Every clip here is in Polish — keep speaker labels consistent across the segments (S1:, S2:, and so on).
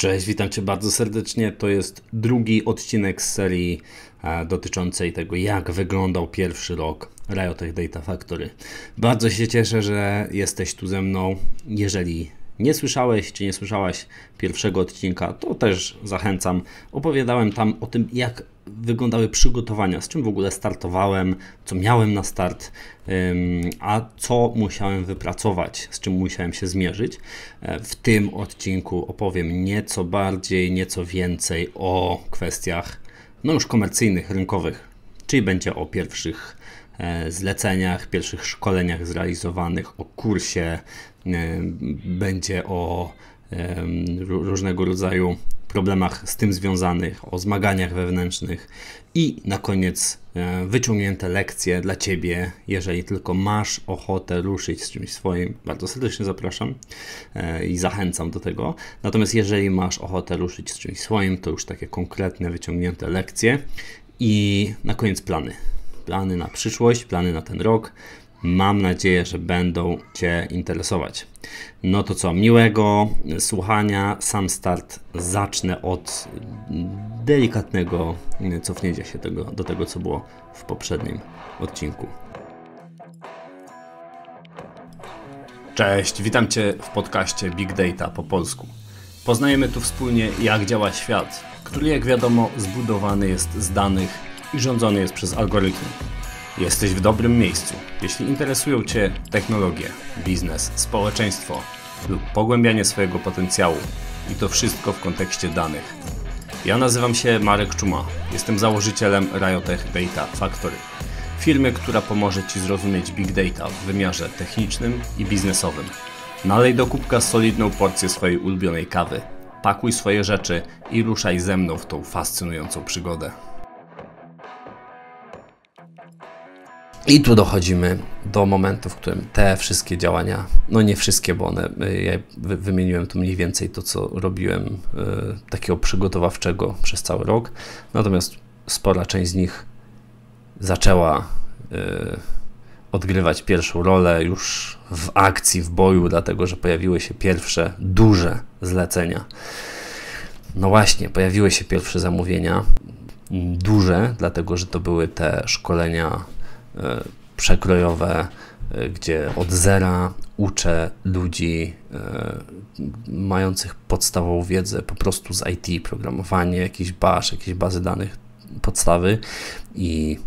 S1: Cześć, witam Cię bardzo serdecznie. To jest drugi odcinek z serii e, dotyczącej tego, jak wyglądał pierwszy rok Riotech Data Factory. Bardzo się cieszę, że jesteś tu ze mną. Jeżeli nie słyszałeś czy nie słyszałaś pierwszego odcinka, to też zachęcam. Opowiadałem tam o tym, jak wyglądały przygotowania, z czym w ogóle startowałem, co miałem na start, a co musiałem wypracować, z czym musiałem się zmierzyć. E, w tym odcinku opowiem nieco bardziej, nieco więcej o kwestiach no już komercyjnych, rynkowych, czyli będzie o pierwszych e, zleceniach, pierwszych szkoleniach zrealizowanych, o kursie, e, będzie o różnego rodzaju problemach z tym związanych, o zmaganiach wewnętrznych i na koniec e, wyciągnięte lekcje dla Ciebie, jeżeli tylko masz ochotę ruszyć z czymś swoim. Bardzo serdecznie zapraszam e, i zachęcam do tego. Natomiast jeżeli masz ochotę ruszyć z czymś swoim, to już takie konkretne, wyciągnięte lekcje i na koniec plany. Plany na przyszłość, plany na ten rok, Mam nadzieję, że będą Cię interesować. No to co, miłego słuchania. Sam start zacznę od delikatnego cofnięcia się tego, do tego, co było w poprzednim odcinku. Cześć, witam Cię w podcaście Big Data po polsku. Poznajemy tu wspólnie, jak działa świat, który, jak wiadomo, zbudowany jest z danych i rządzony jest przez algorytmy. Jesteś w dobrym miejscu. Jeśli interesują Cię technologie, biznes, społeczeństwo lub pogłębianie swojego potencjału i to wszystko w kontekście danych. Ja nazywam się Marek Czuma. Jestem założycielem Riotech Data Factory. Firmy, która pomoże Ci zrozumieć Big Data w wymiarze technicznym i biznesowym. Nalej do kubka solidną porcję swojej ulubionej kawy. Pakuj swoje rzeczy i ruszaj ze mną w tą fascynującą przygodę. I tu dochodzimy do momentu, w którym te wszystkie działania, no nie wszystkie, bo one, y, ja wymieniłem tu mniej więcej to, co robiłem y, takiego przygotowawczego przez cały rok, natomiast spora część z nich zaczęła y, odgrywać pierwszą rolę już w akcji, w boju, dlatego że pojawiły się pierwsze duże zlecenia. No właśnie, pojawiły się pierwsze zamówienia, duże, dlatego że to były te szkolenia przekrojowe, e, gdzie od zera uczę ludzi e, mających podstawową wiedzę po prostu z IT, programowanie, jakiś bash, jakieś bazy danych, podstawy i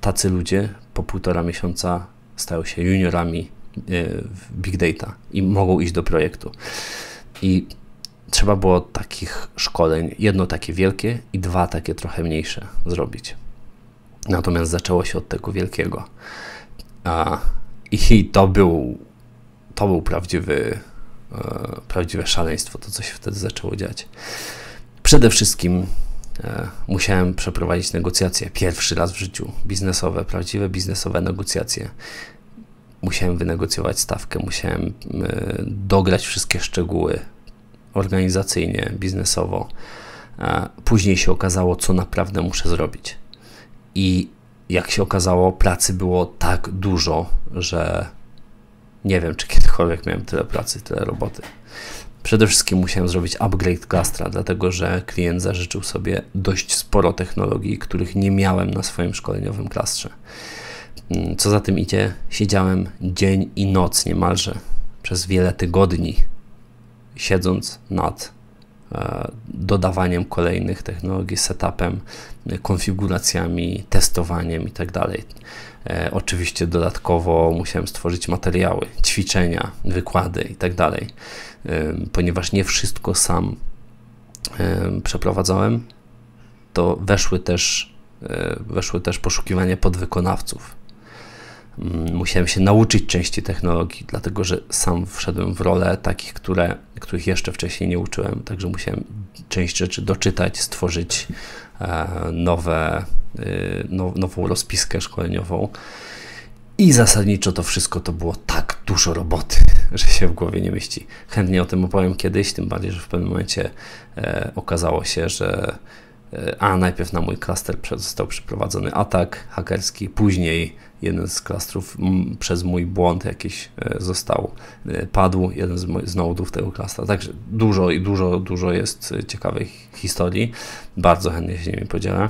S1: tacy ludzie po półtora miesiąca stają się juniorami w big data i mogą iść do projektu. I trzeba było takich szkoleń, jedno takie wielkie i dwa takie trochę mniejsze zrobić. Natomiast zaczęło się od tego wielkiego. I to był, to był prawdziwy, e, prawdziwe szaleństwo, to co się wtedy zaczęło dziać. Przede wszystkim e, musiałem przeprowadzić negocjacje. Pierwszy raz w życiu biznesowe, prawdziwe biznesowe negocjacje. Musiałem wynegocjować stawkę, musiałem e, dograć wszystkie szczegóły organizacyjnie, biznesowo. Później się okazało, co naprawdę muszę zrobić. I jak się okazało, pracy było tak dużo, że nie wiem, czy kiedykolwiek miałem tyle pracy, tyle roboty. Przede wszystkim musiałem zrobić upgrade Gastra, dlatego że klient zażyczył sobie dość sporo technologii, których nie miałem na swoim szkoleniowym klastrze. Mm, co za tym idzie, siedziałem dzień i noc niemalże przez wiele tygodni, siedząc nad dodawaniem kolejnych technologii, setupem, konfiguracjami, testowaniem itd. Tak e, oczywiście dodatkowo musiałem stworzyć materiały, ćwiczenia, wykłady itd. Tak e, ponieważ nie wszystko sam przeprowadzałem, to weszły też, weszły też poszukiwania podwykonawców musiałem się nauczyć części technologii, dlatego że sam wszedłem w rolę takich, które, których jeszcze wcześniej nie uczyłem, także musiałem część rzeczy doczytać, stworzyć e, nowe, y, nową rozpiskę szkoleniową. I zasadniczo to wszystko to było tak dużo roboty, że się w głowie nie mieści. Chętnie o tym opowiem kiedyś, tym bardziej, że w pewnym momencie e, okazało się, że a najpierw na mój klaster został przeprowadzony atak hakerski, później jeden z klastrów przez mój błąd jakiś e, został, e, padł, jeden z, z nodów tego klastra. Także dużo i dużo, dużo jest ciekawych historii. Bardzo chętnie się nimi podzielę.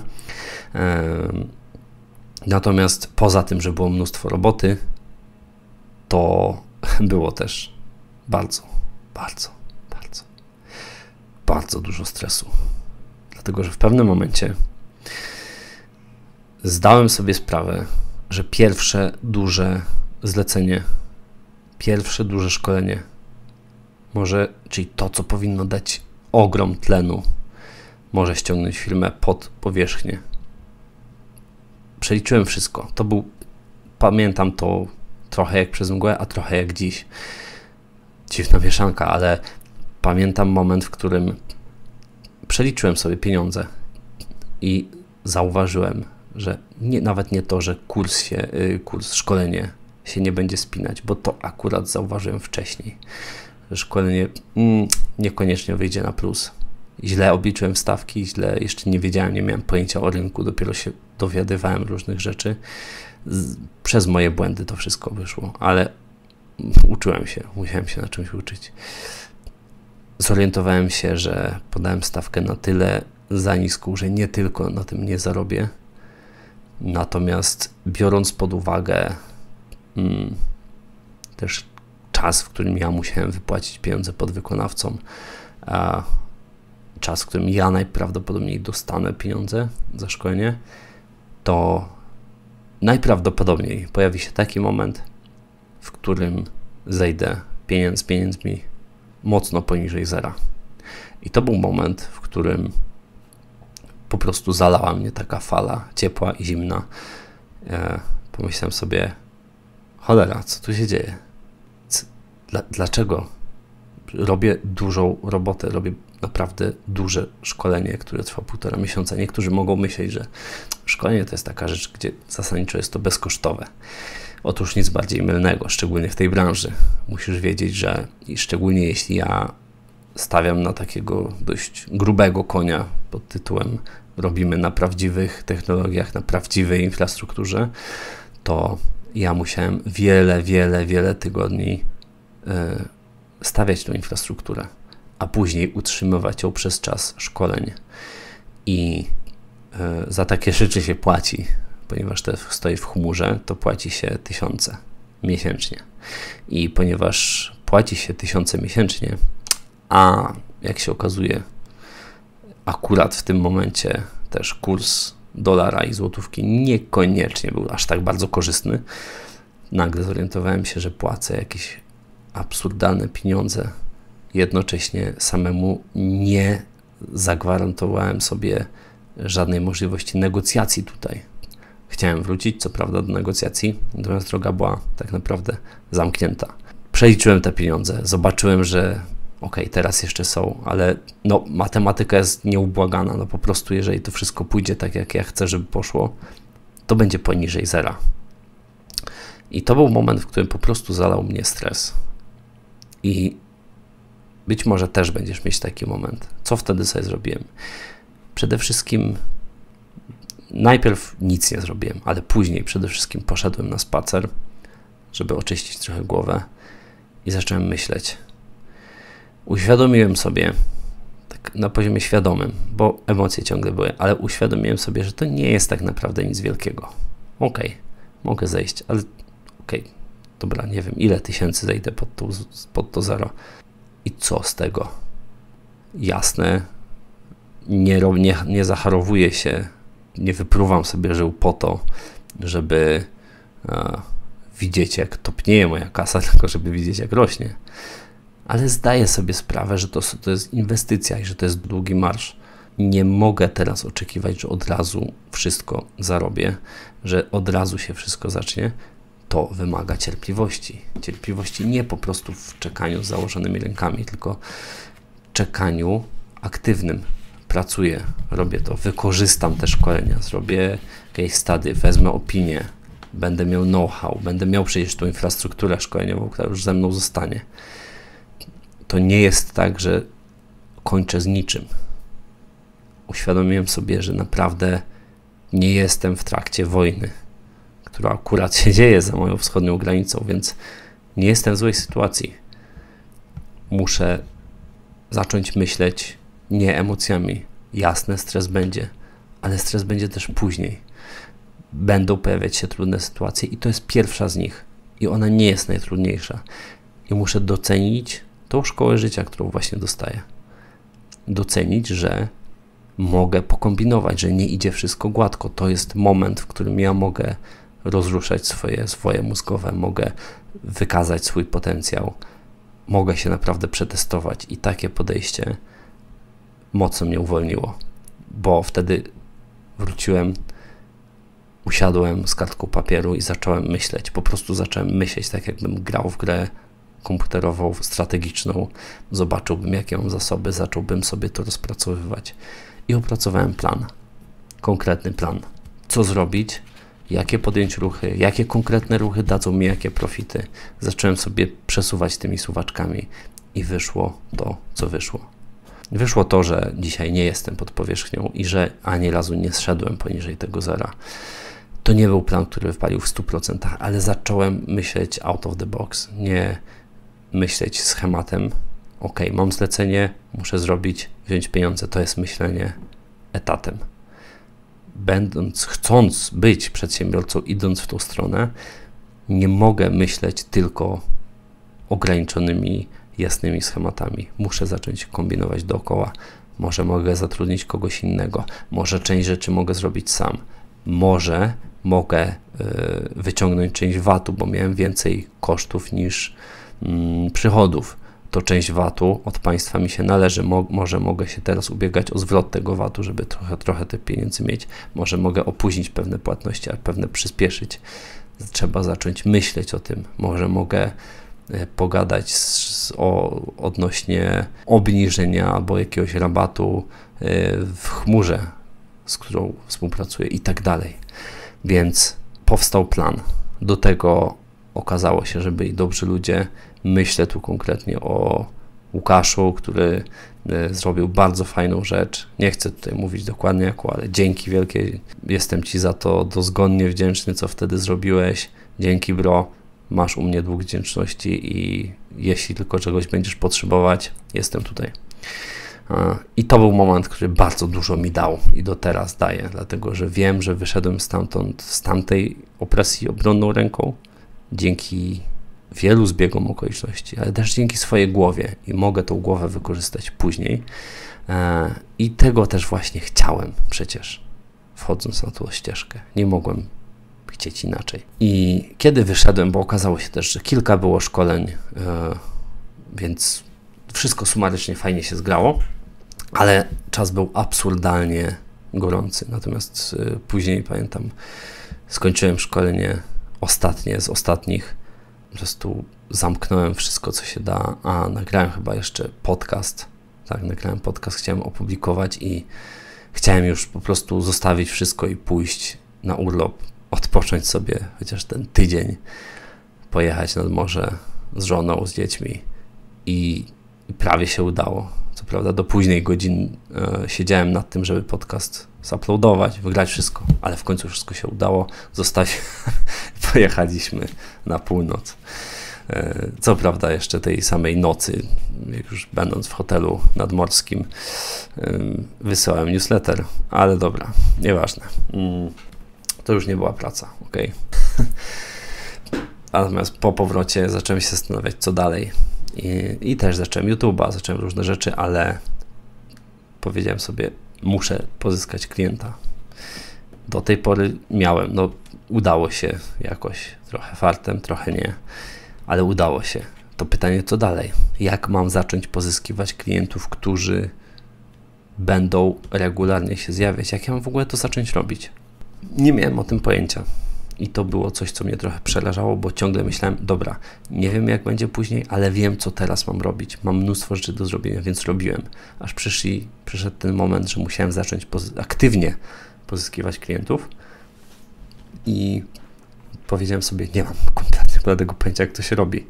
S1: Natomiast poza tym, że było mnóstwo roboty, to było też bardzo, bardzo, bardzo, bardzo dużo stresu. Dlatego, że w pewnym momencie zdałem sobie sprawę, że pierwsze duże zlecenie, pierwsze duże szkolenie, może, czyli to, co powinno dać ogrom tlenu, może ściągnąć firmę pod powierzchnię. Przeliczyłem wszystko. To był, pamiętam to trochę jak przez mgłę, a trochę jak dziś. Dziwna mieszanka, ale pamiętam moment, w którym przeliczyłem sobie pieniądze i zauważyłem, że nie, nawet nie to, że kurs się, y, kurs, szkolenie się nie będzie spinać, bo to akurat zauważyłem wcześniej, szkolenie mm, niekoniecznie wyjdzie na plus. Źle obliczyłem stawki, źle jeszcze nie wiedziałem, nie miałem pojęcia o rynku, dopiero się dowiadywałem różnych rzeczy. Z, przez moje błędy to wszystko wyszło, ale uczyłem się, musiałem się na czymś uczyć. Zorientowałem się, że podałem stawkę na tyle za niską, że nie tylko na tym nie zarobię, Natomiast biorąc pod uwagę mm, też czas, w którym ja musiałem wypłacić pieniądze podwykonawcom, a czas, w którym ja najprawdopodobniej dostanę pieniądze za szkolenie, to najprawdopodobniej pojawi się taki moment, w którym zejdę pieniądz z pieniędzmi mocno poniżej zera. I to był moment, w którym po prostu zalała mnie taka fala ciepła i zimna. Ja pomyślałem sobie, cholera, co tu się dzieje? Dla, dlaczego robię dużą robotę, robię naprawdę duże szkolenie, które trwa półtora miesiąca. Niektórzy mogą myśleć, że szkolenie to jest taka rzecz, gdzie zasadniczo jest to bezkosztowe. Otóż nic bardziej mylnego, szczególnie w tej branży. Musisz wiedzieć, że i szczególnie jeśli ja stawiam na takiego dość grubego konia pod tytułem robimy na prawdziwych technologiach, na prawdziwej infrastrukturze, to ja musiałem wiele, wiele, wiele tygodni e, stawiać tą infrastrukturę, a później utrzymywać ją przez czas szkoleń. I e, za takie rzeczy się płaci, ponieważ to stoi w chmurze, to płaci się tysiące miesięcznie. I ponieważ płaci się tysiące miesięcznie, a jak się okazuje, akurat w tym momencie też kurs dolara i złotówki niekoniecznie był aż tak bardzo korzystny. Nagle zorientowałem się, że płacę jakieś absurdalne pieniądze. Jednocześnie samemu nie zagwarantowałem sobie żadnej możliwości negocjacji tutaj. Chciałem wrócić, co prawda, do negocjacji, natomiast droga była tak naprawdę zamknięta. Przeliczyłem te pieniądze, zobaczyłem, że ok, teraz jeszcze są, ale no, matematyka jest nieubłagana. No po prostu, jeżeli to wszystko pójdzie tak, jak ja chcę, żeby poszło, to będzie poniżej zera. I to był moment, w którym po prostu zalał mnie stres. I być może też będziesz mieć taki moment. Co wtedy sobie zrobiłem? Przede wszystkim najpierw nic nie zrobiłem, ale później przede wszystkim poszedłem na spacer, żeby oczyścić trochę głowę i zacząłem myśleć, uświadomiłem sobie, tak na poziomie świadomym, bo emocje ciągle były, ale uświadomiłem sobie, że to nie jest tak naprawdę nic wielkiego. Okej, okay, mogę zejść, ale okej, okay, dobra, nie wiem, ile tysięcy zejdę pod to, pod to zero. I co z tego? Jasne, nie, nie, nie zacharowuję się, nie wypruwam sobie żył po to, żeby a, widzieć, jak topnieje moja kasa, tylko żeby widzieć, jak rośnie ale zdaję sobie sprawę, że to, to jest inwestycja i że to jest długi marsz. Nie mogę teraz oczekiwać, że od razu wszystko zarobię, że od razu się wszystko zacznie. To wymaga cierpliwości. Cierpliwości nie po prostu w czekaniu z założonymi rękami, tylko czekaniu aktywnym. Pracuję, robię to, wykorzystam te szkolenia, zrobię case study, wezmę opinię, będę miał know-how, będę miał przecież tą infrastrukturę szkoleniową, która już ze mną zostanie to nie jest tak, że kończę z niczym. uświadomiłem sobie, że naprawdę nie jestem w trakcie wojny, która akurat się dzieje za moją wschodnią granicą, więc nie jestem w złej sytuacji. Muszę zacząć myśleć nie emocjami. Jasne, stres będzie, ale stres będzie też później. Będą pojawiać się trudne sytuacje, i to jest pierwsza z nich, i ona nie jest najtrudniejsza. I muszę docenić tą szkołę życia, którą właśnie dostaję. Docenić, że mogę pokombinować, że nie idzie wszystko gładko. To jest moment, w którym ja mogę rozruszać swoje, swoje mózgowe, mogę wykazać swój potencjał, mogę się naprawdę przetestować i takie podejście mocno mnie uwolniło, bo wtedy wróciłem, usiadłem z kartką papieru i zacząłem myśleć. Po prostu zacząłem myśleć, tak jakbym grał w grę komputerową, strategiczną. Zobaczyłbym, jakie mam zasoby, zacząłbym sobie to rozpracowywać. I opracowałem plan. Konkretny plan. Co zrobić, jakie podjąć ruchy, jakie konkretne ruchy dadzą mi jakie profity. Zacząłem sobie przesuwać tymi suwaczkami i wyszło to, co wyszło. Wyszło to, że dzisiaj nie jestem pod powierzchnią i że ani razu nie zszedłem poniżej tego zera. To nie był plan, który wypalił w 100%, ale zacząłem myśleć out of the box, nie myśleć schematem. Ok, mam zlecenie, muszę zrobić, wziąć pieniądze, to jest myślenie etatem. Będąc, chcąc być przedsiębiorcą, idąc w tą stronę, nie mogę myśleć tylko ograniczonymi jasnymi schematami. Muszę zacząć kombinować dookoła. Może mogę zatrudnić kogoś innego, może część rzeczy mogę zrobić sam, może mogę y, wyciągnąć część VAT-u, bo miałem więcej kosztów niż y, przychodów. To część VAT-u od państwa mi się należy. Mo może mogę się teraz ubiegać o zwrot tego VAT-u, żeby trochę, trochę te pieniędzy mieć. Może mogę opóźnić pewne płatności, a pewne przyspieszyć. Trzeba zacząć myśleć o tym. Może mogę pogadać z, o, odnośnie obniżenia albo jakiegoś rabatu e, w chmurze, z którą współpracuję i tak dalej. Więc powstał plan. Do tego okazało się, że byli dobrzy ludzie. Myślę tu konkretnie o Łukaszu, który e, zrobił bardzo fajną rzecz. Nie chcę tutaj mówić dokładnie jaką, ale dzięki wielkie. Jestem Ci za to dozgonnie wdzięczny, co wtedy zrobiłeś. Dzięki, bro masz u mnie dług wdzięczności i jeśli tylko czegoś będziesz potrzebować, jestem tutaj. I to był moment, który bardzo dużo mi dał i do teraz daje, dlatego że wiem, że wyszedłem stamtąd, z tamtej opresji obronną ręką dzięki wielu zbiegom okoliczności, ale też dzięki swojej głowie i mogę tą głowę wykorzystać później. E, I tego też właśnie chciałem przecież, wchodząc na tą ścieżkę. Nie mogłem chcieć inaczej. I kiedy wyszedłem, bo okazało się też, że kilka było szkoleń, yy, więc wszystko sumarycznie fajnie się zgrało, ale czas był absurdalnie gorący. Natomiast yy, później pamiętam, skończyłem szkolenie ostatnie z ostatnich. Po prostu zamknąłem wszystko, co się da, a nagrałem chyba jeszcze podcast. Tak, nagrałem podcast, chciałem opublikować i chciałem już po prostu zostawić wszystko i pójść na urlop odpocząć sobie chociaż ten tydzień, pojechać nad morze z żoną, z dziećmi i, prawie się udało. Co prawda do późnej godzin e, siedziałem nad tym, żeby podcast zaploadować, wygrać wszystko, ale w końcu wszystko się udało. Zostać, pojechaliśmy na północ. E, co prawda jeszcze tej samej nocy, już będąc w hotelu nadmorskim, wysyłałem newsletter, ale dobra, nieważne. Mm to już nie była praca, ok. Natomiast po powrocie zacząłem się zastanawiać, co dalej. I, i też zacząłem YouTube'a, zacząłem różne rzeczy, ale powiedziałem sobie, muszę pozyskać klienta. Do tej pory miałem, no udało się jakoś, trochę fartem, trochę nie, ale udało się. To pytanie, co dalej? Jak mam zacząć pozyskiwać klientów, którzy będą regularnie się zjawiać? Jak ja mam w ogóle to zacząć robić? Nie miałem o tym pojęcia. I to było coś, co mnie trochę przerażało, bo ciągle myślałem, dobra, nie wiem jak będzie później, ale wiem, co teraz mam robić. Mam mnóstwo rzeczy do zrobienia, więc robiłem. Aż przyszli, przyszedł ten moment, że musiałem zacząć aktywnie pozyskiwać klientów i powiedziałem sobie, nie mam kompletnie tego pojęcia, jak to się robi.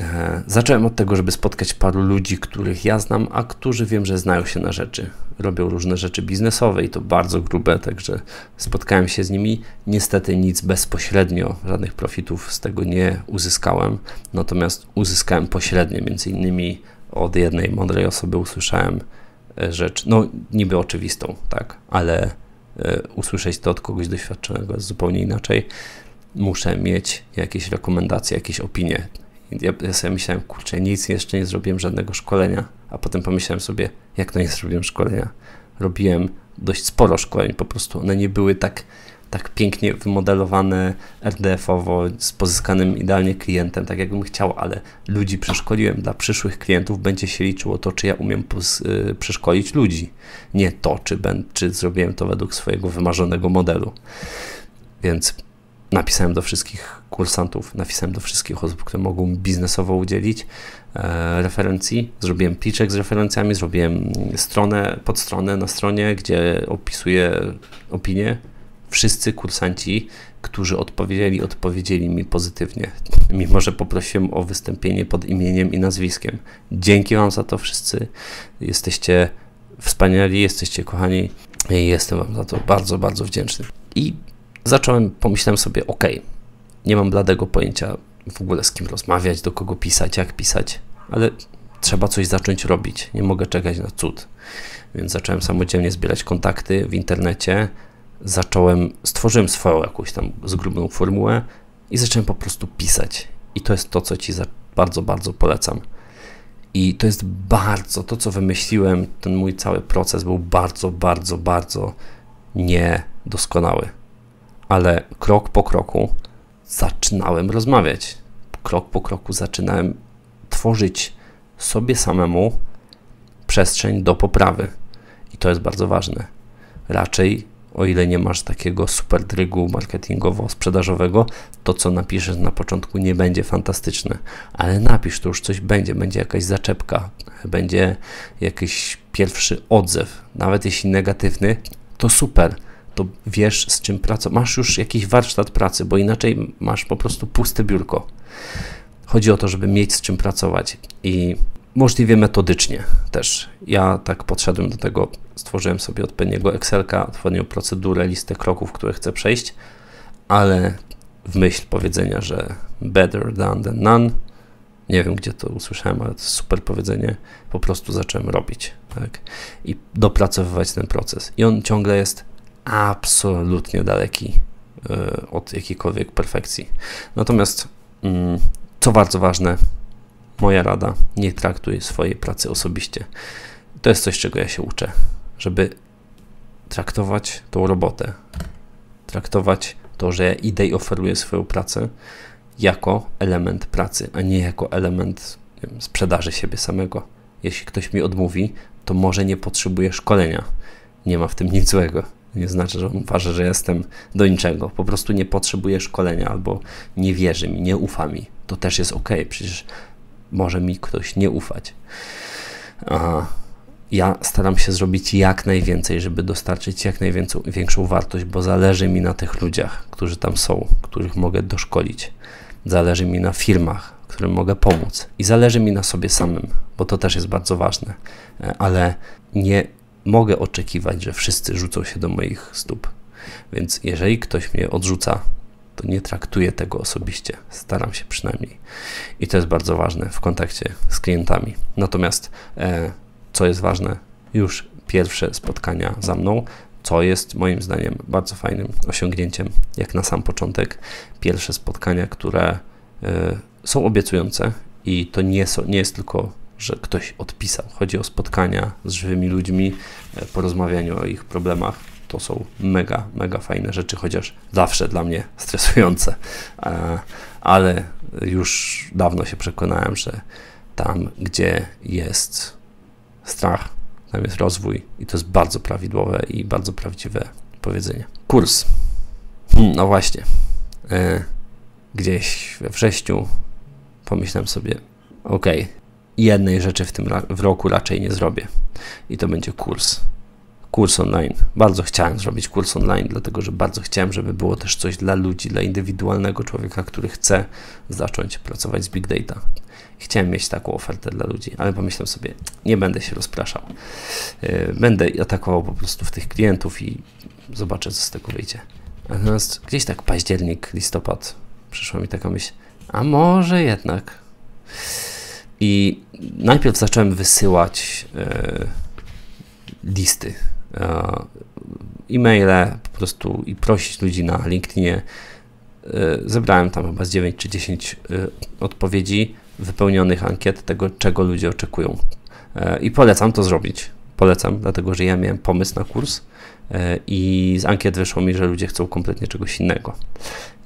S1: E, zacząłem od tego, żeby spotkać paru ludzi, których ja znam, a którzy wiem, że znają się na rzeczy. Robią różne rzeczy biznesowe i to bardzo grube, także spotkałem się z nimi. Niestety nic bezpośrednio, żadnych profitów z tego nie uzyskałem, natomiast uzyskałem pośrednio, między innymi od jednej mądrej osoby usłyszałem e, rzecz, no niby oczywistą, tak, ale e, usłyszeć to od kogoś doświadczonego jest zupełnie inaczej. Muszę mieć jakieś rekomendacje, jakieś opinie ja, ja sobie myślałem, kurczę, nic jeszcze nie zrobiłem, żadnego szkolenia, a potem pomyślałem sobie, jak to nie zrobiłem szkolenia? Robiłem dość sporo szkoleń, po prostu one nie były tak, tak pięknie wymodelowane RDF-owo, z pozyskanym idealnie klientem, tak jakbym chciał, ale ludzi przeszkoliłem. Dla przyszłych klientów będzie się liczyło to, czy ja umiem y, przeszkolić ludzi, nie to, czy, ben, czy zrobiłem to według swojego wymarzonego modelu. Więc napisałem do wszystkich kursantów, napisałem do wszystkich osób, które mogą biznesowo udzielić e, referencji. Zrobiłem pliczek z referencjami, zrobiłem stronę, podstronę na stronie, gdzie opisuję opinie. Wszyscy kursanci, którzy odpowiedzieli, odpowiedzieli mi pozytywnie, mimo że poprosiłem o wystąpienie pod imieniem i nazwiskiem. Dzięki Wam za to wszyscy. Jesteście wspaniali, jesteście kochani i jestem Wam za to bardzo, bardzo wdzięczny. I zacząłem, pomyślałem sobie, ok, nie mam bladego pojęcia w ogóle z kim rozmawiać, do kogo pisać, jak pisać, ale trzeba coś zacząć robić. Nie mogę czekać na cud. Więc zacząłem samodzielnie zbierać kontakty w internecie. Zacząłem, stworzyłem swoją jakąś tam zgrubną formułę i zacząłem po prostu pisać. I to jest to, co Ci bardzo, bardzo polecam. I to jest bardzo, to co wymyśliłem, ten mój cały proces był bardzo, bardzo, bardzo niedoskonały ale krok po kroku zaczynałem rozmawiać. Krok po kroku zaczynałem tworzyć sobie samemu przestrzeń do poprawy. I to jest bardzo ważne. Raczej, o ile nie masz takiego super drygu marketingowo-sprzedażowego, to co napiszesz na początku nie będzie fantastyczne, ale napisz, to już coś będzie, będzie jakaś zaczepka, będzie jakiś pierwszy odzew, nawet jeśli negatywny, to super to wiesz z czym pracować. Masz już jakiś warsztat pracy, bo inaczej masz po prostu puste biurko. Chodzi o to, żeby mieć z czym pracować i możliwie metodycznie też. Ja tak podszedłem do tego, stworzyłem sobie odpowiedniego Excelka, odpowiednią procedurę, listę kroków, które chcę przejść, ale w myśl powiedzenia, że better done than none, nie wiem gdzie to usłyszałem, ale to super powiedzenie, po prostu zacząłem robić tak? i dopracowywać ten proces. I on ciągle jest absolutnie daleki e, od jakiejkolwiek perfekcji. Natomiast, mm, co bardzo ważne, moja rada, nie traktuj swojej pracy osobiście. To jest coś, czego ja się uczę, żeby traktować tą robotę, traktować to, że ja idę i oferuję swoją pracę jako element pracy, a nie jako element wiem, sprzedaży siebie samego. Jeśli ktoś mi odmówi, to może nie potrzebuje szkolenia. Nie ma w tym nic złego nie znaczy, że on uważa, że jestem do niczego. Po prostu nie potrzebuje szkolenia albo nie wierzy mi, nie ufa mi. To też jest ok, przecież może mi ktoś nie ufać. Aha. Ja staram się zrobić jak najwięcej, żeby dostarczyć jak największą wartość, bo zależy mi na tych ludziach, którzy tam są, których mogę doszkolić. Zależy mi na firmach, którym mogę pomóc. I zależy mi na sobie samym, bo to też jest bardzo ważne. E, ale nie mogę oczekiwać, że wszyscy rzucą się do moich stóp. Więc jeżeli ktoś mnie odrzuca, to nie traktuję tego osobiście. Staram się przynajmniej. I to jest bardzo ważne w kontakcie z klientami. Natomiast, e, co jest ważne, już pierwsze spotkania za mną, co jest moim zdaniem bardzo fajnym osiągnięciem, jak na sam początek. Pierwsze spotkania, które e, są obiecujące i to nie, nie jest tylko że ktoś odpisał. Chodzi o spotkania z żywymi ludźmi, e, porozmawianiu o ich problemach. To są mega, mega fajne rzeczy, chociaż zawsze dla mnie stresujące. E, ale już dawno się przekonałem, że tam, gdzie jest strach, tam jest rozwój i to jest bardzo prawidłowe i bardzo prawdziwe powiedzenie. Kurs. Hmm, no właśnie. E, gdzieś we wrześniu pomyślałem sobie, ok, jednej rzeczy w tym w roku raczej nie zrobię. I to będzie kurs. Kurs online. Bardzo chciałem zrobić kurs online, dlatego że bardzo chciałem, żeby było też coś dla ludzi, dla indywidualnego człowieka, który chce zacząć pracować z big data. Chciałem mieć taką ofertę dla ludzi, ale pomyślałem sobie, nie będę się rozpraszał. Yy, będę atakował po prostu w tych klientów i zobaczę, co z tego wyjdzie. Natomiast gdzieś tak październik, listopad przyszła mi taka myśl, a może jednak. I najpierw zacząłem wysyłać e, listy, e, e-maile po prostu i prosić ludzi na LinkedInie. E, zebrałem tam chyba z 9 czy 10 e, odpowiedzi wypełnionych ankiet tego, czego ludzie oczekują. E, I polecam to zrobić. Polecam, dlatego że ja miałem pomysł na kurs i z ankiet wyszło mi, że ludzie chcą kompletnie czegoś innego.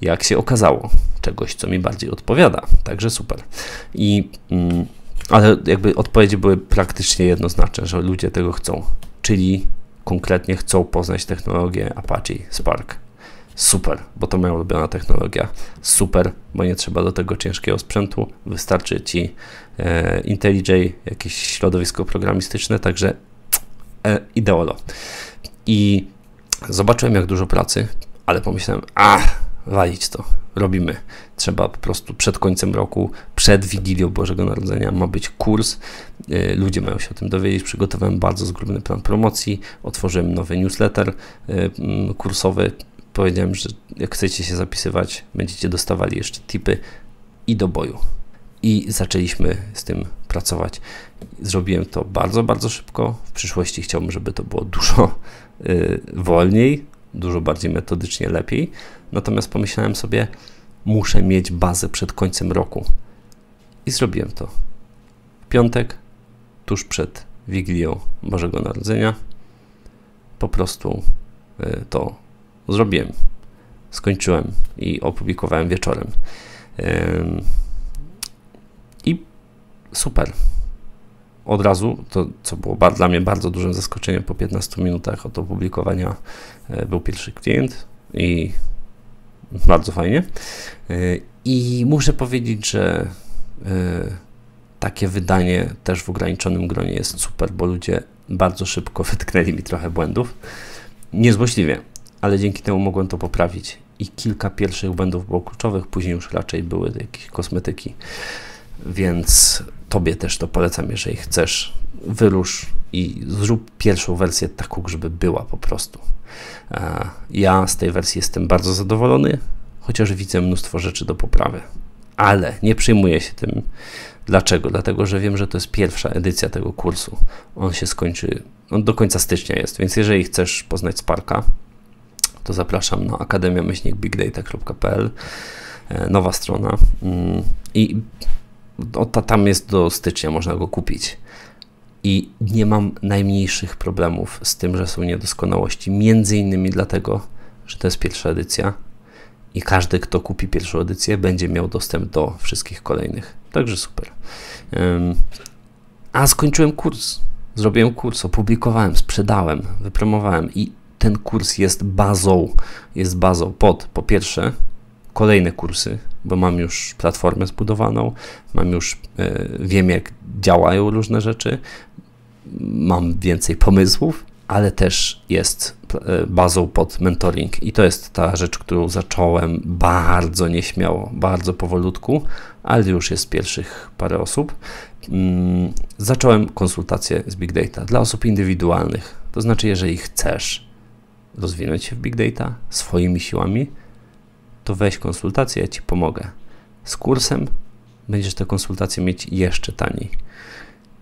S1: Jak się okazało, czegoś, co mi bardziej odpowiada, także super. I, mm, ale jakby odpowiedzi były praktycznie jednoznaczne, że ludzie tego chcą, czyli konkretnie chcą poznać technologię Apache Spark. Super, bo to moja ulubiona technologia. Super, bo nie trzeba do tego ciężkiego sprzętu. Wystarczy ci e, IntelliJ, jakieś środowisko programistyczne, także e, ideolo. I zobaczyłem, jak dużo pracy, ale pomyślałem, a walić to, robimy. Trzeba po prostu przed końcem roku, przed Wigilią Bożego Narodzenia ma być kurs. Y, ludzie mają się o tym dowiedzieć. Przygotowałem bardzo zgrubny plan promocji, otworzyłem nowy newsletter y, mm, kursowy. Powiedziałem, że jak chcecie się zapisywać, będziecie dostawali jeszcze tipy i do boju. I zaczęliśmy z tym pracować. Zrobiłem to bardzo, bardzo szybko. W przyszłości chciałbym, żeby to było dużo Y, wolniej, dużo bardziej metodycznie, lepiej. Natomiast pomyślałem sobie, muszę mieć bazę przed końcem roku. I zrobiłem to. W piątek, tuż przed Wigilią Bożego Narodzenia, po prostu y, to zrobiłem. Skończyłem i opublikowałem wieczorem. Super od razu, to co było dla mnie bardzo dużym zaskoczeniem, po 15 minutach od opublikowania e, był pierwszy klient i bardzo fajnie. E, I muszę powiedzieć, że e, takie wydanie też w ograniczonym gronie jest super, bo ludzie bardzo szybko wytknęli mi trochę błędów. Niezłośliwie, ale dzięki temu mogłem to poprawić. I kilka pierwszych błędów było kluczowych, później już raczej były jakieś kosmetyki. Więc Tobie też to polecam, jeżeli chcesz, wyrusz i zrób pierwszą wersję taką, żeby była po prostu. Ja z tej wersji jestem bardzo zadowolony, chociaż widzę mnóstwo rzeczy do poprawy. Ale nie przejmuję się tym. Dlaczego? Dlatego, że wiem, że to jest pierwsza edycja tego kursu. On się skończy, on do końca stycznia jest, więc jeżeli chcesz poznać Sparka, to zapraszam na akademia-bigdata.pl e, nowa strona mm, i o, tam jest do stycznia, można go kupić. I nie mam najmniejszych problemów z tym, że są niedoskonałości. Między innymi dlatego, że to jest pierwsza edycja i każdy, kto kupi pierwszą edycję, będzie miał dostęp do wszystkich kolejnych. Także super. A skończyłem kurs. Zrobiłem kurs, opublikowałem, sprzedałem, wypromowałem i ten kurs jest bazą, jest bazą pod po pierwsze kolejne kursy, bo mam już platformę zbudowaną, mam już, e, wiem jak działają różne rzeczy, mam więcej pomysłów, ale też jest e, bazą pod mentoring i to jest ta rzecz, którą zacząłem bardzo nieśmiało, bardzo powolutku, ale już jest pierwszych parę osób. Mm, zacząłem konsultacje z Big Data dla osób indywidualnych, to znaczy jeżeli chcesz rozwinąć się w Big Data swoimi siłami, to weź konsultację, ja Ci pomogę. Z kursem będziesz te konsultacje mieć jeszcze taniej.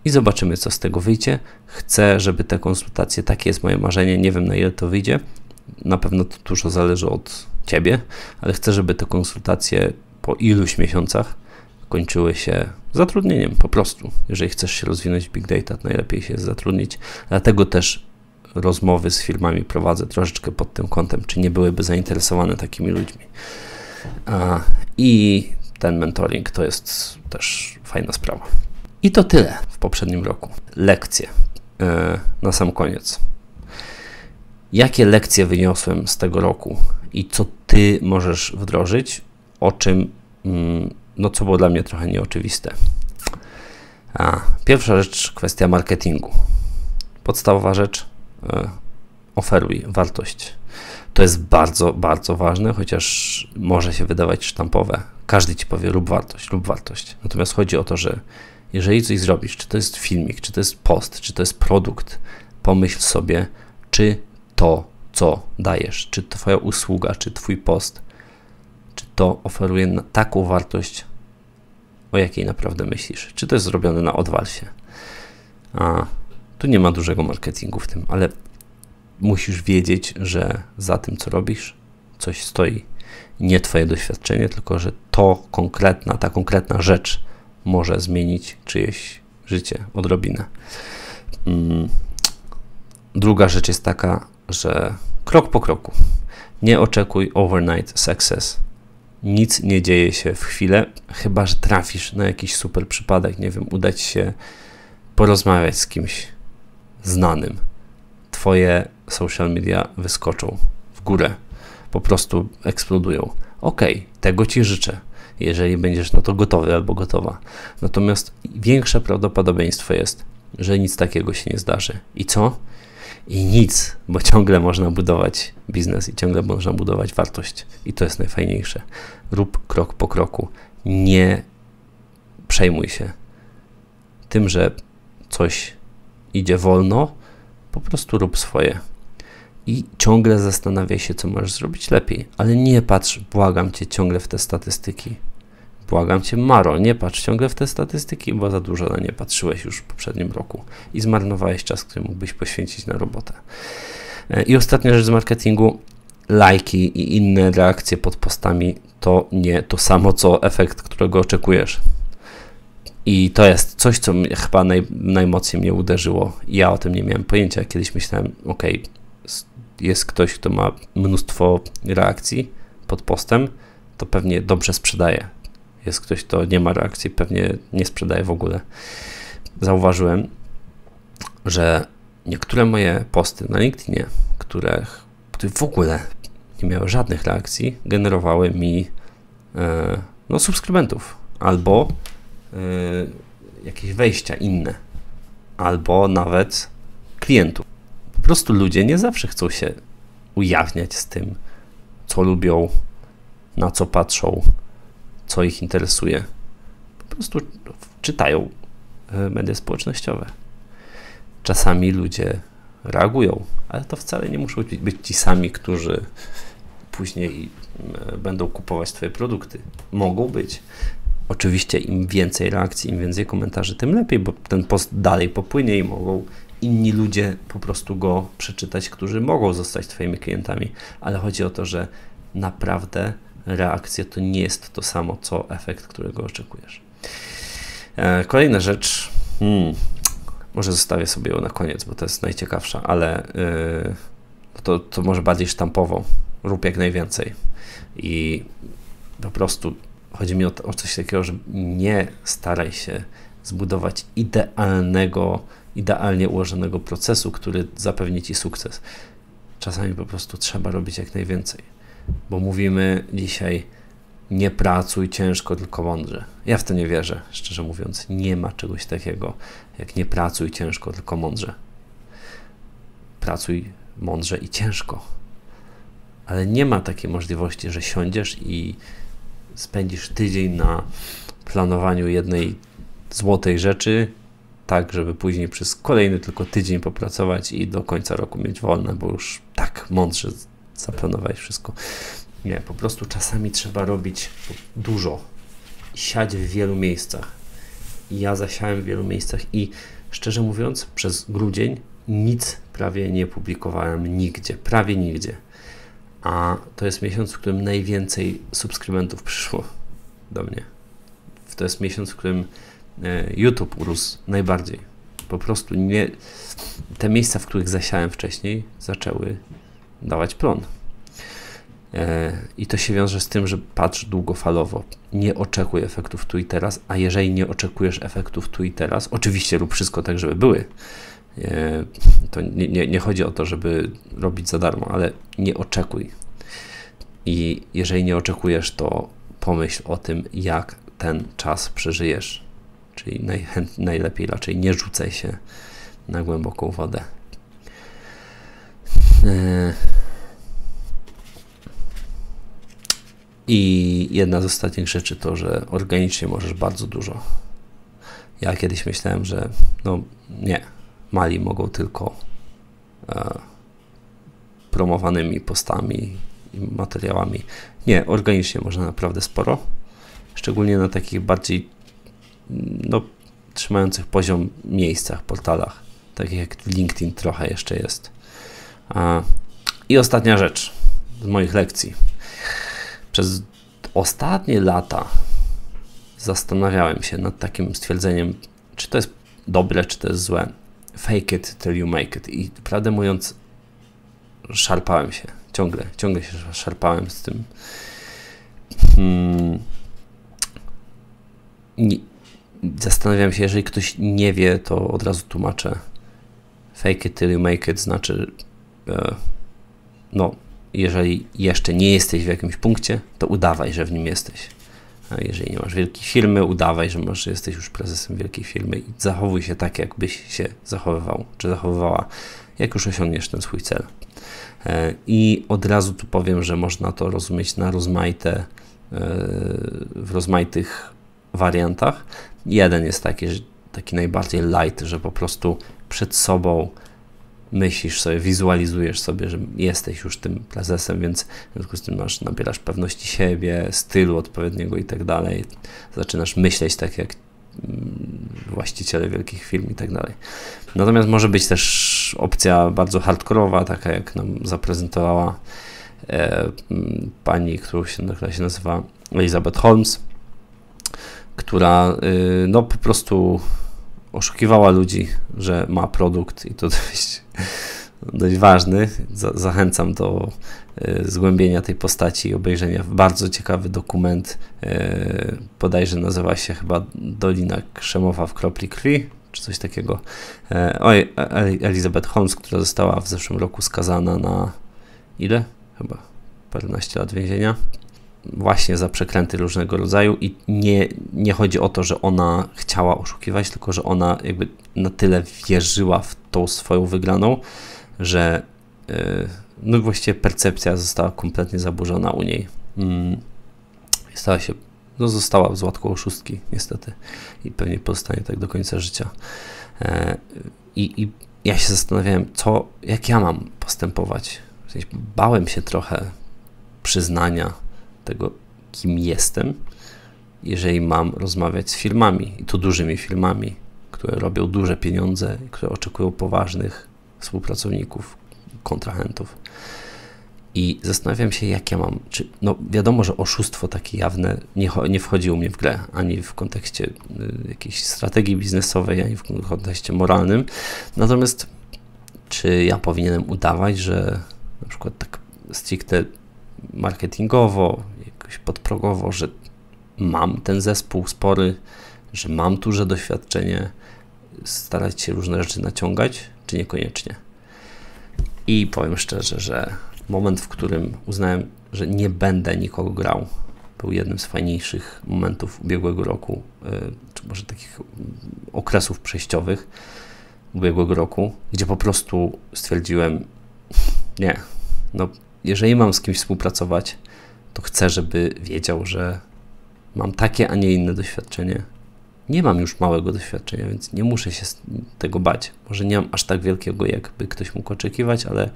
S1: I zobaczymy, co z tego wyjdzie. Chcę, żeby te konsultacje, takie jest moje marzenie, nie wiem na ile to wyjdzie. Na pewno to dużo zależy od Ciebie, ale chcę, żeby te konsultacje po iluś miesiącach kończyły się zatrudnieniem po prostu. Jeżeli chcesz się rozwinąć w Big Data, najlepiej się zatrudnić. Dlatego też rozmowy z firmami prowadzę troszeczkę pod tym kątem, czy nie byłyby zainteresowane takimi ludźmi. I ten mentoring to jest też fajna sprawa. I to tyle w poprzednim roku. Lekcje e, na sam koniec. Jakie lekcje wyniosłem z tego roku i co ty możesz wdrożyć, o czym, mm, no co było dla mnie trochę nieoczywiste. A, pierwsza rzecz, kwestia marketingu. Podstawowa rzecz, oferuj wartość. To jest bardzo, bardzo ważne, chociaż może się wydawać sztampowe. Każdy ci powie rób wartość, rób wartość. Natomiast chodzi o to, że jeżeli coś zrobisz, czy to jest filmik, czy to jest post, czy to jest produkt, pomyśl sobie, czy to, co dajesz, czy Twoja usługa, czy Twój post, czy to oferuje taką wartość, o jakiej naprawdę myślisz. Czy to jest zrobione na odwalsie. A tu nie ma dużego marketingu w tym, ale musisz wiedzieć, że za tym, co robisz, coś stoi. Nie Twoje doświadczenie, tylko że to konkretna, ta konkretna rzecz może zmienić czyjeś życie odrobinę. Mm. Druga rzecz jest taka, że krok po kroku. Nie oczekuj overnight success. Nic nie dzieje się w chwilę, chyba że trafisz na jakiś super przypadek. Nie wiem, udać się porozmawiać z kimś znanym. Twoje social media wyskoczą w górę, po prostu eksplodują. Ok, tego ci życzę, jeżeli będziesz na to gotowy albo gotowa. Natomiast większe prawdopodobieństwo jest, że nic takiego się nie zdarzy. I co? I nic, bo ciągle można budować biznes i ciągle można budować wartość. I to jest najfajniejsze. Rób krok po kroku. Nie przejmuj się tym, że coś idzie wolno, po prostu rób swoje. I ciągle zastanawiaj się, co możesz zrobić lepiej, ale nie patrz, błagam cię, ciągle w te statystyki. Błagam cię, Maro, nie patrz ciągle w te statystyki, bo za dużo na nie patrzyłeś już w poprzednim roku i zmarnowałeś czas, który mógłbyś poświęcić na robotę. E, I ostatnia rzecz z marketingu, lajki i inne reakcje pod postami to nie to samo, co efekt, którego oczekujesz. I to jest coś, co mnie chyba naj, najmocniej mnie uderzyło. Ja o tym nie miałem pojęcia. Kiedyś myślałem, ok, jest ktoś, kto ma mnóstwo reakcji pod postem, to pewnie dobrze sprzedaje. Jest ktoś, kto nie ma reakcji, pewnie nie sprzedaje w ogóle. Zauważyłem, że niektóre moje posty na LinkedInie, które, które w ogóle nie miały żadnych reakcji, generowały mi e, no, subskrybentów albo jakieś wejścia inne, albo nawet klientów. Po prostu ludzie nie zawsze chcą się ujawniać z tym, co lubią, na co patrzą, co ich interesuje. Po prostu czytają y, media społecznościowe. Czasami ludzie reagują, ale to wcale nie muszą być ci sami, którzy później y, będą kupować Twoje produkty. Mogą być. Oczywiście im więcej reakcji, im więcej komentarzy, tym lepiej, bo ten post dalej popłynie i mogą inni ludzie po prostu go przeczytać, którzy mogą zostać Twoimi klientami, ale chodzi o to, że naprawdę reakcja to nie jest to samo, co efekt, którego oczekujesz. E, kolejna rzecz, hmm, może zostawię sobie ją na koniec, bo to jest najciekawsza, ale yy, to, to może bardziej sztampowo. Rób jak najwięcej i po prostu Chodzi mi o, to, o coś takiego, że nie staraj się zbudować idealnego, idealnie ułożonego procesu, który zapewni ci sukces. Czasami po prostu trzeba robić jak najwięcej, bo mówimy dzisiaj nie pracuj ciężko, tylko mądrze. Ja w to nie wierzę, szczerze mówiąc. Nie ma czegoś takiego jak nie pracuj ciężko, tylko mądrze. Pracuj mądrze i ciężko. Ale nie ma takiej możliwości, że siądziesz i spędzisz tydzień na planowaniu jednej złotej rzeczy, tak, żeby później przez kolejny tylko tydzień popracować i do końca roku mieć wolne, bo już tak mądrze zaplanowałeś wszystko. Nie, po prostu czasami trzeba robić dużo, siać w wielu miejscach. Ja zasiałem w wielu miejscach i szczerze mówiąc, przez grudzień nic prawie nie publikowałem nigdzie, prawie nigdzie a to jest miesiąc, w którym najwięcej subskrybentów przyszło do mnie. To jest miesiąc, w którym e, YouTube urósł najbardziej. Po prostu nie, te miejsca, w których zasiałem wcześniej, zaczęły dawać plon. E, I to się wiąże z tym, że patrz długofalowo. Nie oczekuj efektów tu i teraz, a jeżeli nie oczekujesz efektów tu i teraz, oczywiście rób wszystko tak, żeby były. E, to nie, nie, nie chodzi o to, żeby robić za darmo, ale nie oczekuj. I jeżeli nie oczekujesz, to pomyśl o tym, jak ten czas przeżyjesz. Czyli najlepiej raczej nie rzucaj się na głęboką wodę. E, I jedna z ostatnich rzeczy to, że organicznie możesz bardzo dużo. Ja kiedyś myślałem, że no nie, mali mogą tylko e, promowanymi postami i materiałami. Nie, organicznie można naprawdę sporo. Szczególnie na takich bardziej no, trzymających poziom miejscach, portalach. Takich jak LinkedIn trochę jeszcze jest. A, I ostatnia rzecz z moich lekcji. Przez ostatnie lata zastanawiałem się nad takim stwierdzeniem, czy to jest dobre, czy to jest złe. Fake it till you make it. I prawdę mówiąc, szarpałem się. Ciągle, ciągle się szarpałem z tym. Hmm. Nie, zastanawiam się, jeżeli ktoś nie wie, to od razu tłumaczę. Fake it till you make it znaczy, e, no, jeżeli jeszcze nie jesteś w jakimś punkcie, to udawaj, że w nim jesteś. Jeżeli nie masz wielkiej firmy, udawaj, że masz, jesteś już prezesem wielkiej firmy i zachowuj się tak, jakbyś się zachowywał, czy zachowywała, jak już osiągniesz ten swój cel. E, I od razu tu powiem, że można to rozumieć na rozmaite, e, w rozmaitych wariantach. Jeden jest taki, taki najbardziej light, że po prostu przed sobą myślisz sobie, wizualizujesz sobie, że jesteś już tym prezesem, więc w związku z tym masz, nabierasz pewności siebie, stylu odpowiedniego i tak dalej. Zaczynasz myśleć tak jak mm, właściciele wielkich firm i tak dalej. Natomiast może być też opcja bardzo hardkorowa, taka jak nam zaprezentowała e, pani, którą się, nazywa Elizabeth Holmes, która y, no po prostu oszukiwała ludzi, że ma produkt i to dość, dość ważny. Zachęcam do e, zgłębienia tej postaci i obejrzenia. Bardzo ciekawy dokument, e, bodajże nazywa się chyba Dolina Krzemowa w kropli krwi, czy coś takiego. E, oj, Elizabeth Holmes, która została w zeszłym roku skazana na ile? Chyba paręnaście lat więzienia właśnie za przekręty różnego rodzaju i nie, nie chodzi o to, że ona chciała oszukiwać, tylko że ona jakby na tyle wierzyła w tą swoją wygraną, że yy, no właściwie percepcja została kompletnie zaburzona u niej. Yy, stała się, no została w złotką oszustki niestety i pewnie pozostanie tak do końca życia. Yy, I ja się zastanawiałem, co, jak ja mam postępować. W sensie bałem się trochę przyznania tego, kim jestem, jeżeli mam rozmawiać z firmami, i to dużymi firmami, które robią duże pieniądze, które oczekują poważnych współpracowników, kontrahentów. I zastanawiam się, jak ja mam. Czy, no, wiadomo, że oszustwo takie jawne nie, nie wchodzi u mnie w grę, ani w kontekście y, jakiejś strategii biznesowej, ani w kontekście moralnym. Natomiast, czy ja powinienem udawać, że na przykład tak stricte marketingowo, jakoś podprogowo, że mam ten zespół spory, że mam duże doświadczenie, starać się różne rzeczy naciągać, czy niekoniecznie. I powiem szczerze, że moment, w którym uznałem, że nie będę nikogo grał, był jednym z fajniejszych momentów ubiegłego roku, e, czy może takich okresów przejściowych ubiegłego roku, gdzie po prostu stwierdziłem, nie, no jeżeli mam z kimś współpracować, to chcę, żeby wiedział, że mam takie, a nie inne doświadczenie. Nie mam już małego doświadczenia, więc nie muszę się tego bać. Może nie mam aż tak wielkiego, jakby ktoś mógł oczekiwać, ale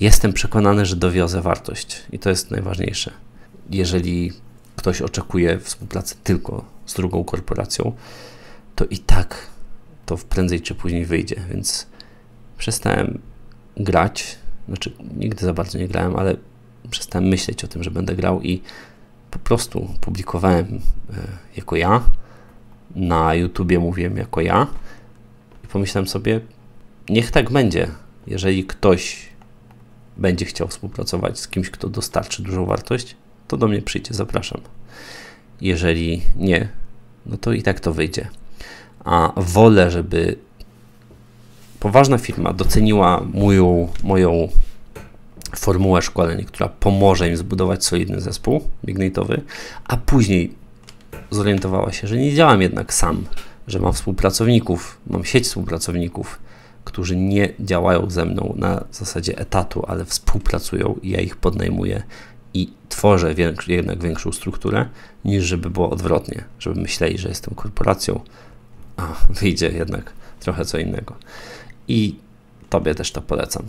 S1: jestem przekonany, że dowiozę wartość i to jest najważniejsze. Jeżeli ktoś oczekuje współpracy tylko z drugą korporacją, to i tak to prędzej czy później wyjdzie, więc przestałem grać znaczy, nigdy za bardzo nie grałem, ale przestałem myśleć o tym, że będę grał i po prostu publikowałem e, jako ja. Na YouTubie mówiłem jako ja i pomyślałem sobie, niech tak będzie. Jeżeli ktoś będzie chciał współpracować z kimś, kto dostarczy dużą wartość, to do mnie przyjdzie, zapraszam. Jeżeli nie, no to i tak to wyjdzie. A wolę, żeby poważna firma doceniła moją, moją formułę szkoleń, która pomoże im zbudować solidny zespół Ignite'owy, a później zorientowała się, że nie działam jednak sam, że mam współpracowników, mam sieć współpracowników, którzy nie działają ze mną na zasadzie etatu, ale współpracują i ja ich podnajmuję i tworzę większy, jednak większą strukturę, niż żeby było odwrotnie, żeby myśleli, że jestem korporacją, a wyjdzie jednak trochę co innego. I Tobie też to polecam.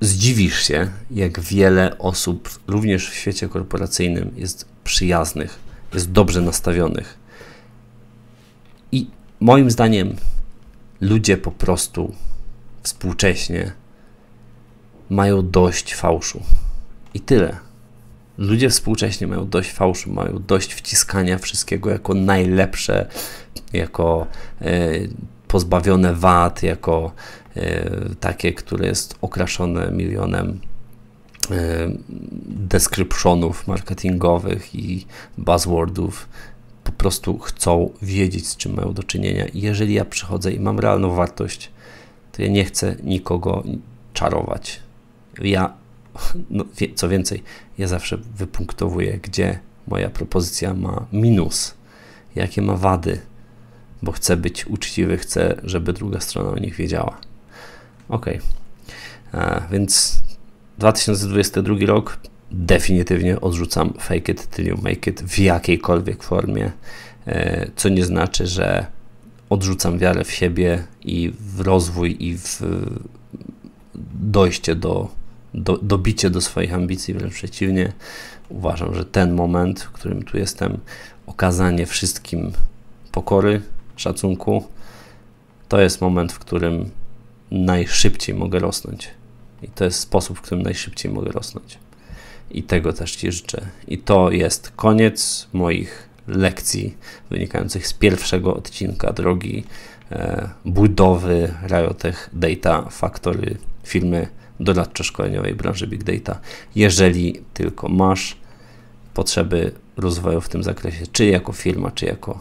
S1: Zdziwisz się, jak wiele osób, również w świecie korporacyjnym, jest przyjaznych, jest dobrze nastawionych. I moim zdaniem ludzie po prostu współcześnie mają dość fałszu. I tyle. Ludzie współcześnie mają dość fałszu, mają dość wciskania wszystkiego jako najlepsze, jako e, pozbawione wad, jako takie, które jest okraszone milionem e, descriptionów marketingowych i buzzwordów. Po prostu chcą wiedzieć, z czym mają do czynienia. Jeżeli ja przychodzę i mam realną wartość, to ja nie chcę nikogo czarować. Ja, no, co więcej, ja zawsze wypunktowuję, gdzie moja propozycja ma minus, jakie ma wady, bo chcę być uczciwy, chcę, żeby druga strona o nich wiedziała. Ok, A, więc 2022 rok definitywnie odrzucam fake it till you make it w jakiejkolwiek formie, e, co nie znaczy, że odrzucam wiarę w siebie i w rozwój i w dojście do, do dobicie do swoich ambicji, wręcz przeciwnie. Uważam, że ten moment, w którym tu jestem, okazanie wszystkim pokory, szacunku, to jest moment, w którym najszybciej mogę rosnąć. I to jest sposób, w którym najszybciej mogę rosnąć. I tego też Ci życzę. I to jest koniec moich lekcji wynikających z pierwszego odcinka drogi e, budowy Riotech Data Factory, firmy doradczo-szkoleniowej branży Big Data. Jeżeli tylko masz potrzeby rozwoju w tym zakresie, czy jako firma, czy jako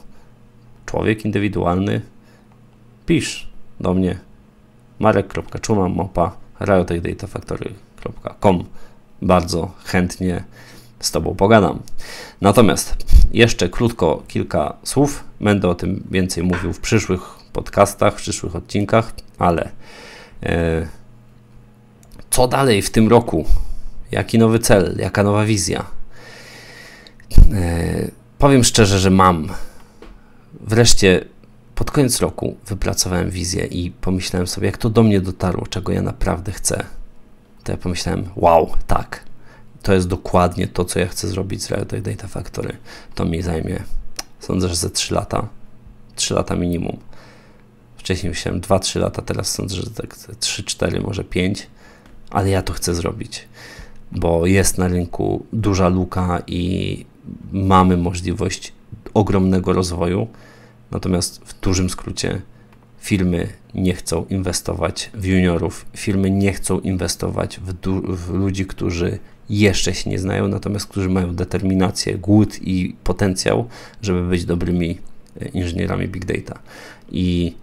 S1: człowiek indywidualny, pisz do mnie riotechdatafactory.com Bardzo chętnie z Tobą pogadam. Natomiast jeszcze krótko kilka słów. Będę o tym więcej mówił w przyszłych podcastach, w przyszłych odcinkach, ale e, co dalej w tym roku? Jaki nowy cel? Jaka nowa wizja? E, powiem szczerze, że mam. Wreszcie pod koniec roku wypracowałem wizję i pomyślałem sobie, jak to do mnie dotarło, czego ja naprawdę chcę. To ja pomyślałem, wow, tak, to jest dokładnie to, co ja chcę zrobić z Riot Data Factory. To mi zajmie, sądzę, że ze 3 lata. 3 lata minimum. Wcześniej myślałem 2-3 lata, teraz sądzę, że tak 3-4, może 5, ale ja to chcę zrobić, bo jest na rynku duża luka i mamy możliwość ogromnego rozwoju. Natomiast w dużym skrócie firmy nie chcą inwestować w juniorów, firmy nie chcą inwestować w, w, ludzi, którzy jeszcze się nie znają, natomiast którzy mają determinację, głód i potencjał, żeby być dobrymi e, inżynierami big data. I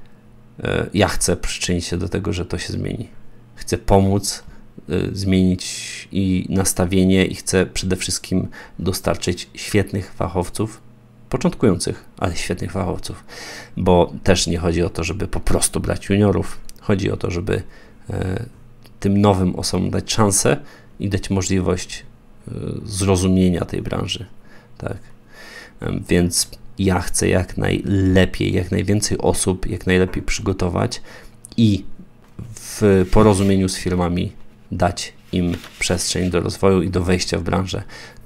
S1: e, ja chcę przyczynić się do tego, że to się zmieni. Chcę pomóc e, zmienić i nastawienie i chcę przede wszystkim dostarczyć świetnych fachowców, początkujących, ale świetnych fachowców, bo też nie chodzi o to, żeby po prostu brać juniorów. Chodzi o to, żeby tym nowym osobom dać szansę i dać możliwość e, zrozumienia tej branży. Tak. Więc ja chcę jak najlepiej, jak najwięcej osób, jak najlepiej przygotować i w porozumieniu z firmami dać im przestrzeń do rozwoju i do wejścia w branżę.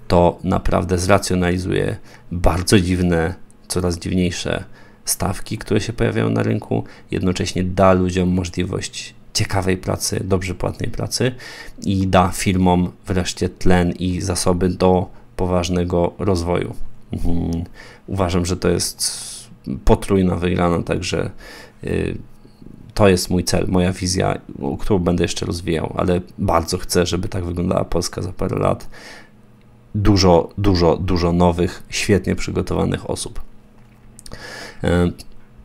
S1: To naprawdę zracjonalizuje bardzo dziwne, coraz dziwniejsze stawki, które się pojawiają na rynku, jednocześnie da ludziom możliwość ciekawej pracy, dobrze płatnej pracy i da firmom wreszcie tlen i zasoby do poważnego rozwoju. Mhm. Uważam, że to jest potrójna wygrana, także y, to jest mój cel, moja wizja, którą będę jeszcze rozwijał, ale bardzo chcę, żeby tak wyglądała Polska za parę lat. Dużo, dużo, dużo nowych, świetnie przygotowanych osób. Y,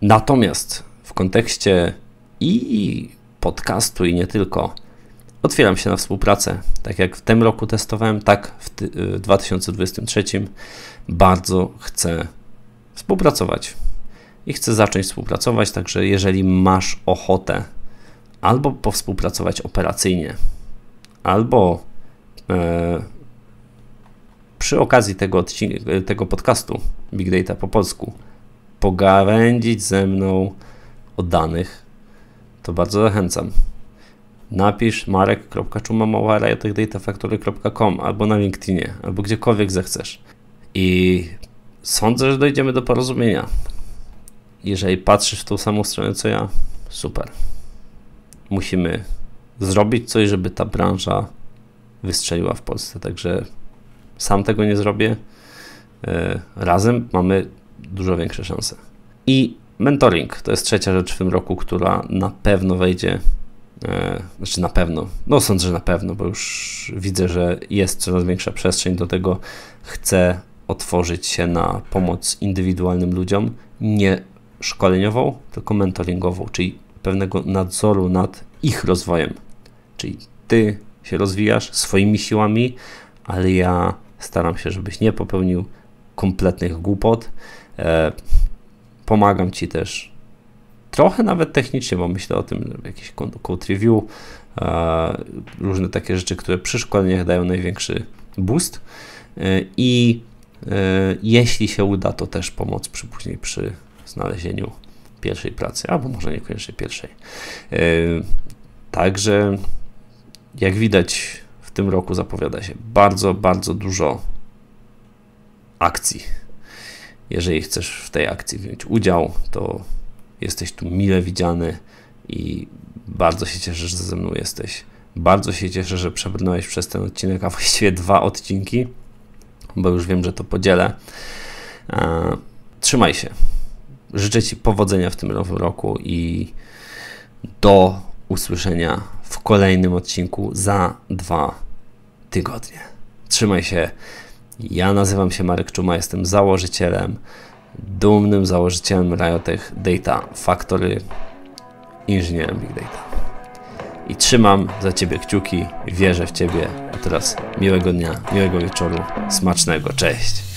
S1: natomiast w kontekście i podcastu i nie tylko. Otwieram się na współpracę. Tak jak w tym roku testowałem, tak w 2023 bardzo chcę współpracować. I chcę zacząć współpracować, także jeżeli masz ochotę albo powspółpracować operacyjnie, albo e, przy okazji tego, odcinka, tego podcastu Big Data po polsku pogawędzić ze mną o danych, to bardzo zachęcam. Napisz marek.czumamałara.datafactory.com albo na LinkedInie, albo gdziekolwiek zechcesz. I sądzę, że dojdziemy do porozumienia. Jeżeli patrzysz w tą samą stronę co ja, super. Musimy zrobić coś, żeby ta branża wystrzeliła w Polsce. Także sam tego nie zrobię. E, razem mamy dużo większe szanse. I mentoring to jest trzecia rzecz w tym roku, która na pewno wejdzie. E, znaczy na pewno, no sądzę, że na pewno, bo już widzę, że jest coraz większa przestrzeń do tego. Chcę otworzyć się na pomoc indywidualnym ludziom, nie szkoleniową, tylko mentoringową, czyli pewnego nadzoru nad ich rozwojem. Czyli ty się rozwijasz swoimi siłami, ale ja staram się, żebyś nie popełnił kompletnych głupot. E, pomagam ci też trochę nawet technicznie, bo myślę o tym, jakiś code review, e, różne takie rzeczy, które przy szkoleniach dają największy boost. E, I jeśli się uda, to też pomoc przy później przy znalezieniu pierwszej pracy, albo może niekoniecznie pierwszej. Także jak widać, w tym roku zapowiada się bardzo, bardzo dużo akcji. Jeżeli chcesz w tej akcji wziąć udział, to jesteś tu mile widziany i bardzo się cieszę, że ze mną jesteś. Bardzo się cieszę, że przebrnąłeś przez ten odcinek, a właściwie dwa odcinki, bo już wiem, że to podzielę. Trzymaj się. Życzę Ci powodzenia w tym nowym roku i do usłyszenia w kolejnym odcinku za dwa tygodnie. Trzymaj się. Ja nazywam się Marek Czuma, jestem założycielem, dumnym założycielem Riotech Data Factory, inżynierem Big Data. I trzymam za Ciebie kciuki, wierzę w Ciebie. A teraz miłego dnia, miłego wieczoru, smacznego, cześć!